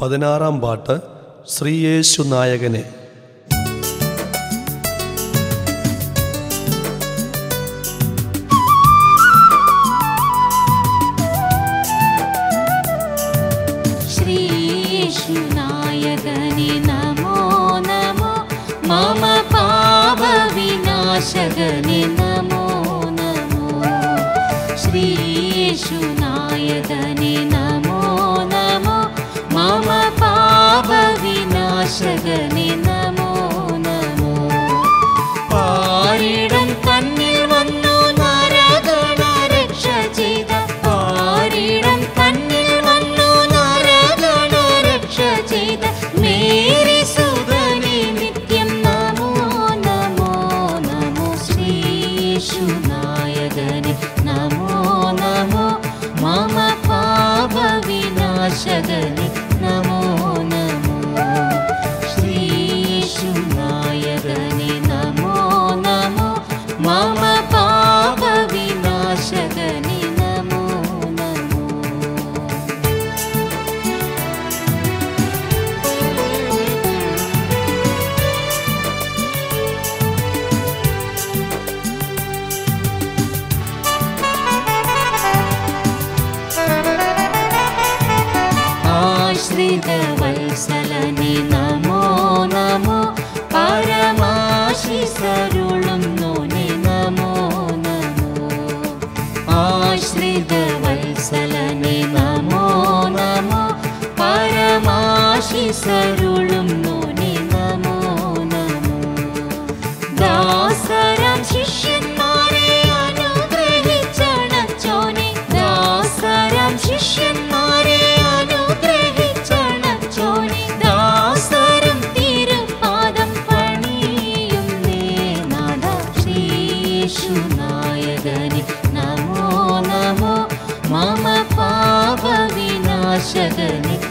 പതിനാറാം പാട്ട് ശ്രീയേശു നായകനെ. शगनि नमो वैसलनि नमो नमः परमाशि सरुळु नोने नमो नमः आश्रित वैसलनि नमो परमाशि सरुळु 舍得你。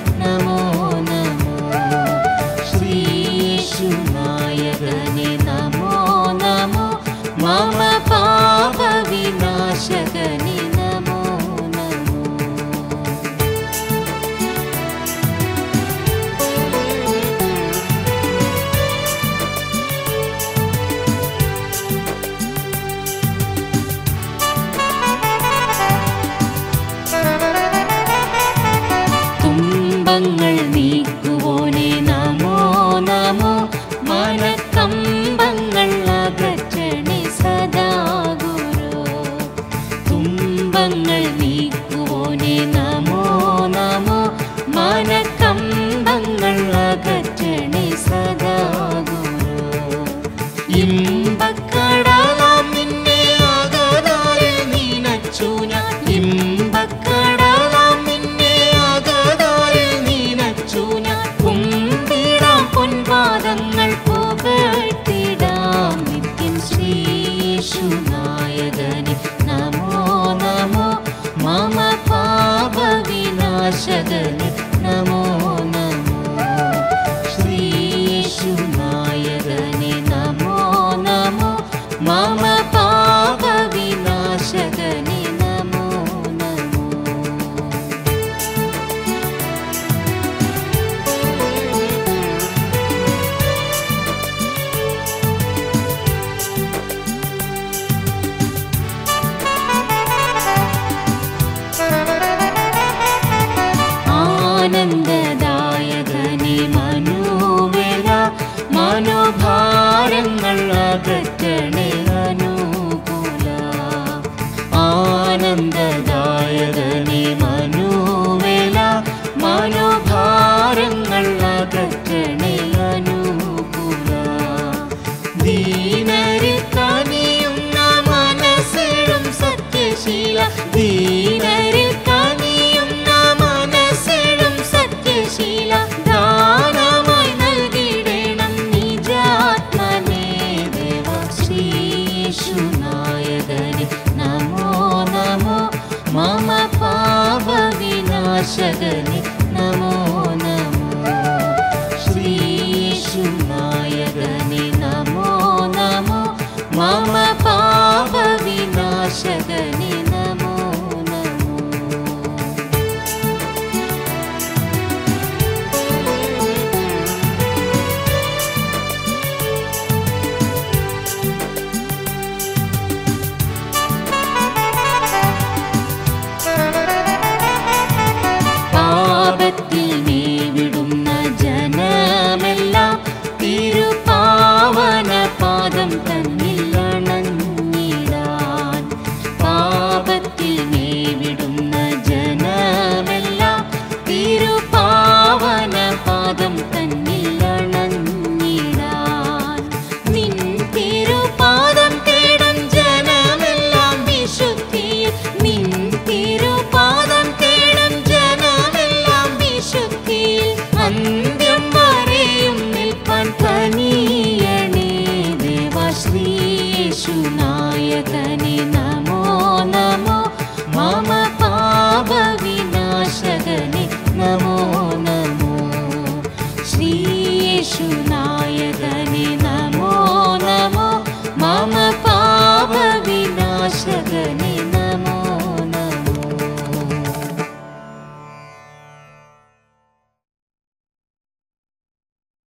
しゃがに名も